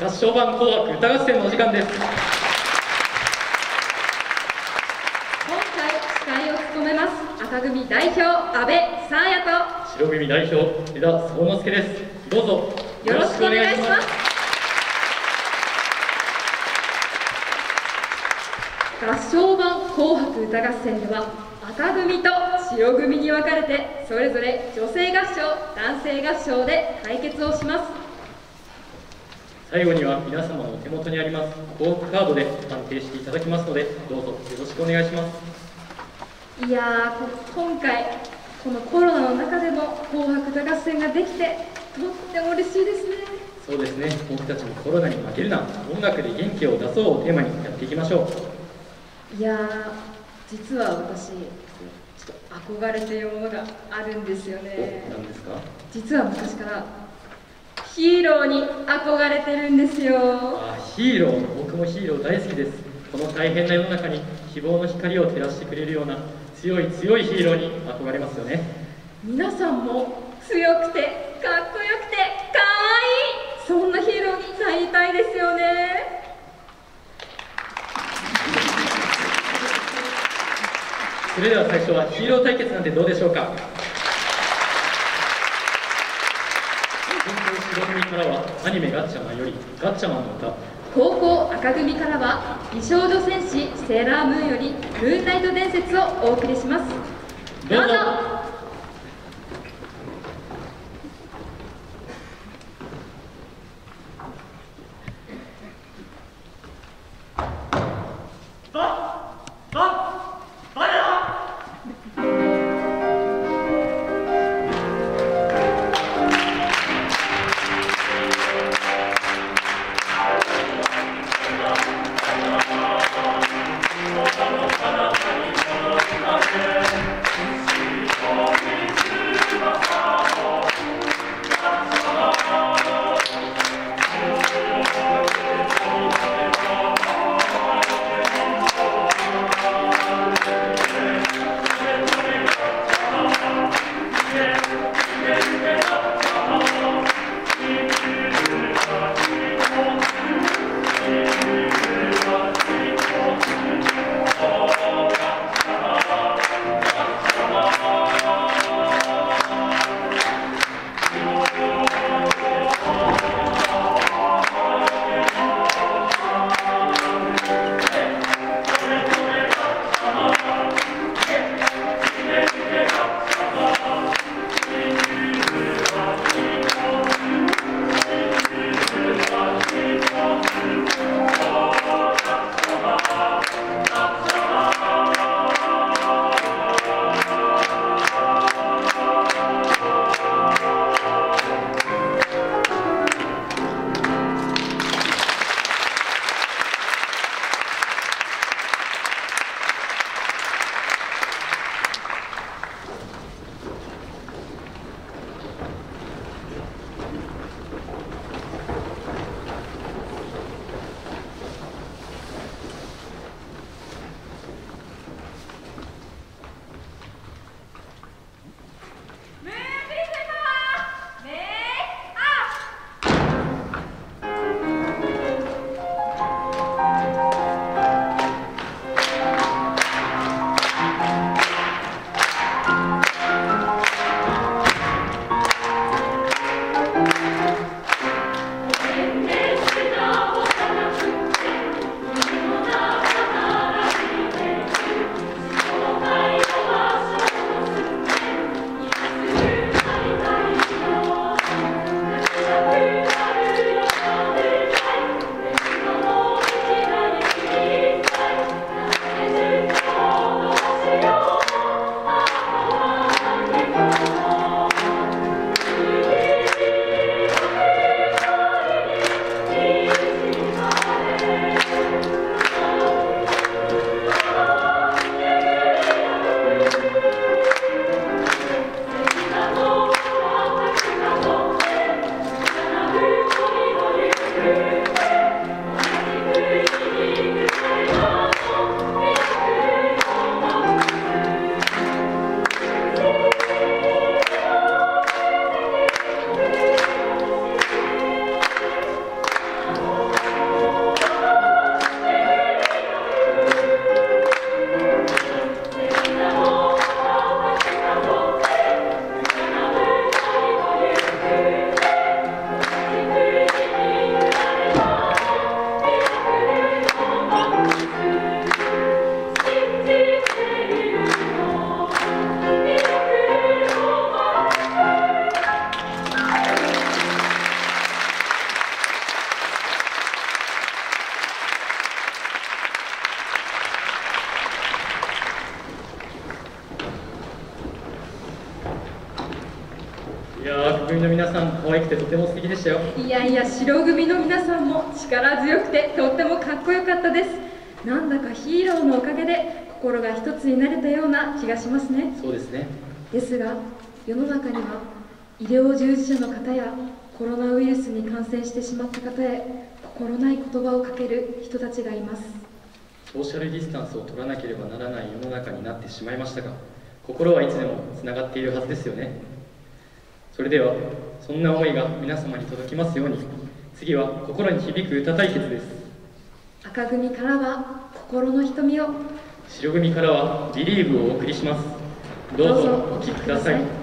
合唱版紅白歌合戦のお時間です。今回司会を務めます赤組代表阿部沙也と白組代表枝総之助です。どうぞ。よろしくお願いします。合唱版紅白歌合戦では赤組と白組に分かれてそれぞれ女性合唱男性合唱で対決をします最後には皆様のお手元にあります紅白カードで判定していただきますのでどうぞよろしくお願いします。いやーこ今回このコロナの中でも紅白歌合戦ができてとっても嬉しいですね。そうですね。僕たちもコロナに負けるな音楽で元気を出そうをテーマにやっていきましょう。いやー実は私ちょっと憧れているものがあるんですよね。お何ですか？実は昔からヒーローに憧れてるんですよ。あヒーロー。僕もヒーロー大好きです。この大変な世の中に希望の光を照らしてくれるような強い強いヒーローに憧れますよね。皆さんも強くてかっこよくてかわいいそんなヒーローになりたいですよね。それでは最初はヒーロー対決なんてどうでしょうか先攻白組からはアニメガッチャマンよりガッチャマンの歌。高校赤組からは美少女戦士セーラームーンよりムーンナイト伝説をお送りします。どうぞ「皆さん可愛くてとても素敵でしたよ。いやいや白組の皆さんも力強くてとってもかっこよかったです。なんだかヒーローのおかげで心が一つになれたような気がしますね。そうですね。ですが世の中には医療従事者の方やコロナウイルスに感染してしまった方へ心ない言葉をかける人たちがいます。ソーシャルディスタンスを取らなければならない世の中になってしまいましたが心はいつでもつながっているはずですよねそれではそんな思いが皆様に届きますように次は心に響く歌対決です。赤組からは心の瞳を。白組からは「ビリーブをお送りします。どうぞお聴きください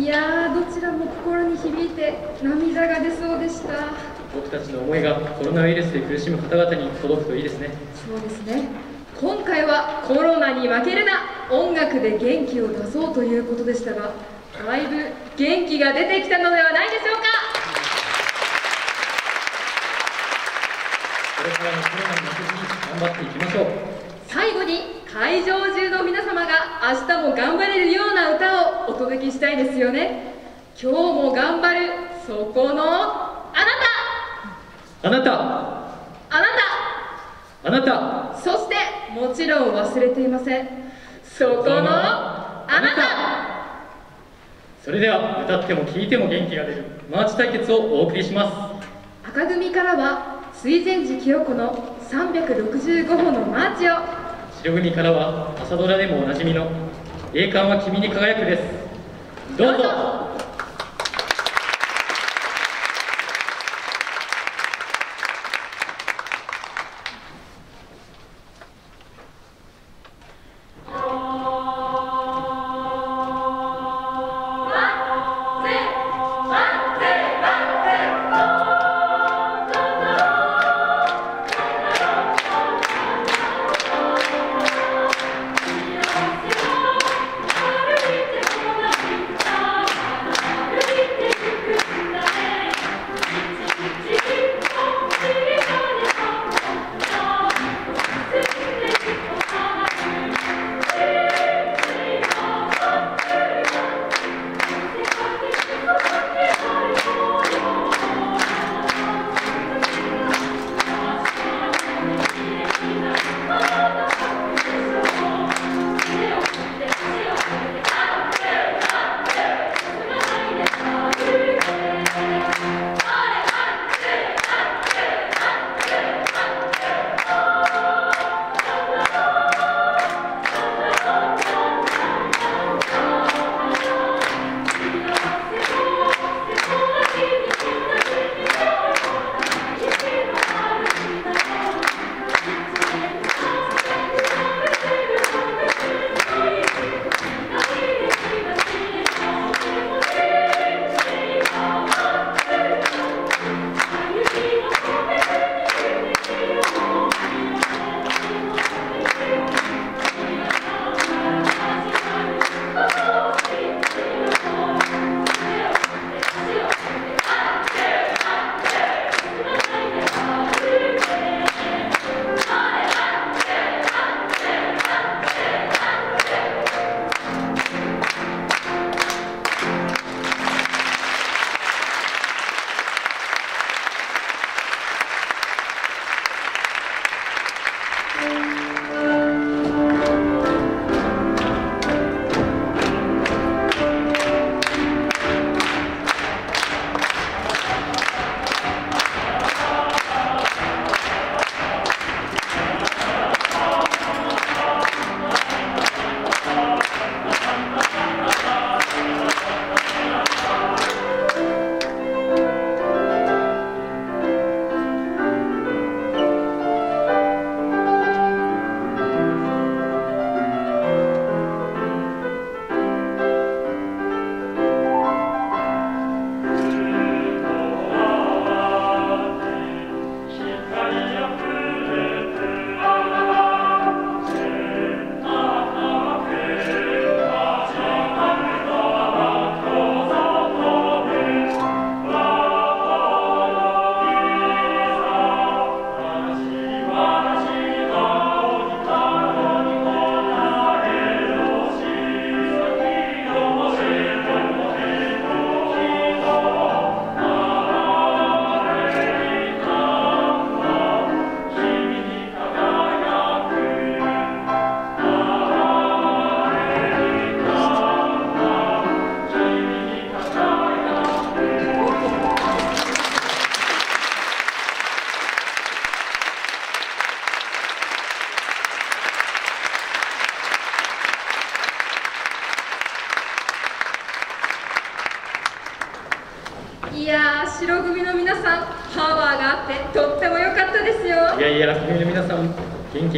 いやーどちらも心に響いて涙が出そうでした。僕たちの思いがコロナウイルスで苦しむ方々に届くといいですね。そうですね。今回はコロナに負けるな音楽で元気を出そうということでしたがだいぶ元気が出てきたのではないでしょうか。これからもコロナに負けずに頑張っていきましょう。最後に会場中の皆様が明日も頑張れるような歌をお届けしたいですよね。今日も頑張るそこのあなあなた。たあなあなた。たそしてもちろん忘れていません。そこのあなた。それでは歌っても聴いても元気が出るマーチ対決をお送りします。赤組からは水前寺清子の365歩のマーチを白組からは朝ドラでもおなじみの栄冠は君に輝くです。どうぞ。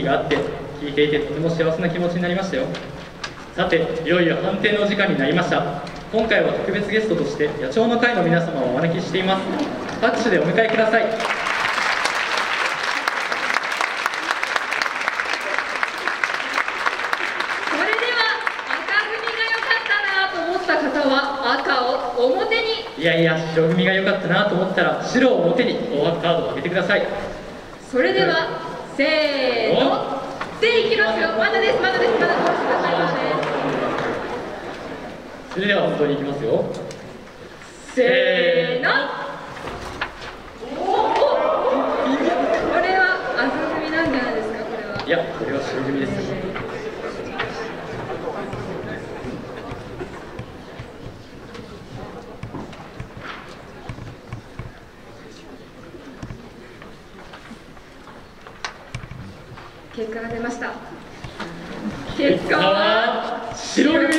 があって聞いていてとても幸せな気持ちになりましたよ。さていよいよ判定のお時間になりました。今回は特別ゲストとして野鳥の会の皆様をお招きしています。拍手でお迎えください。それでは赤組が良かったなと思った方は赤を表に。いやいや白組が良かったなと思ったら白を表に。大枠カードを上げてください。それではせーの。でいきますよ。まだです。まだです。まだこうしてくださいまそれでは本当にいきますよ。せせーの。おおこれは赤組なんじゃないですかこれはいやこれは白組です結果が出ました。結果は白組です。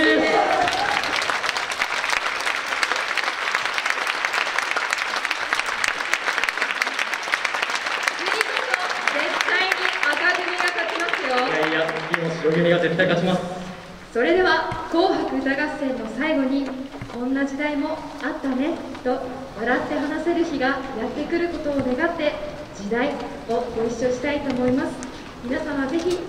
それでは「紅白歌合戦」の最後に「こんな時代もあったね」と笑って話せる日がやってくることを願って「時代」ぜひ